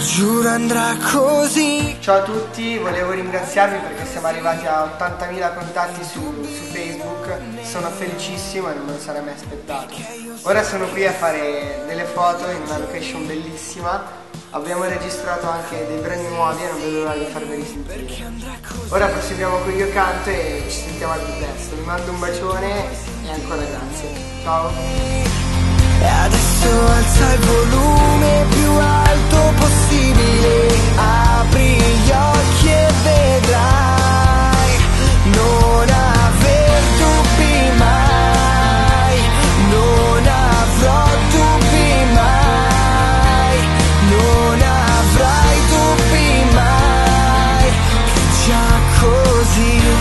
andrà così. Ciao a tutti, volevo ringraziarvi perché siamo arrivati a 80.000 contatti su, su Facebook, sono felicissimo e non me lo sarei mai aspettato. Ora sono qui a fare delle foto in una location bellissima, abbiamo registrato anche dei brani nuovi e non vedo l'ora di farveli sentire. Ora proseguiamo con Io Canto e ci sentiamo al più presto, vi mando un bacione e ancora grazie. Ciao! E adesso alza il volume see you